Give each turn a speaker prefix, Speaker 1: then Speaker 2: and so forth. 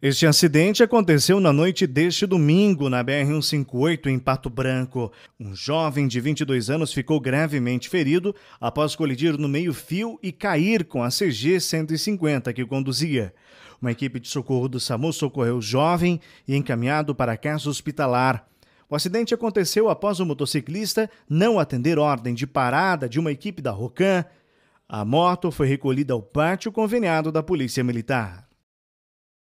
Speaker 1: Este acidente aconteceu na noite deste domingo na BR-158 em Pato Branco. Um jovem de 22 anos ficou gravemente ferido após colidir no meio-fio e cair com a CG 150 que conduzia. Uma equipe de socorro do SAMU socorreu o jovem e encaminhado para a casa hospitalar. O acidente aconteceu após o motociclista não atender ordem de parada de uma equipe da Rocan. A moto foi recolhida ao pátio conveniado da Polícia Militar.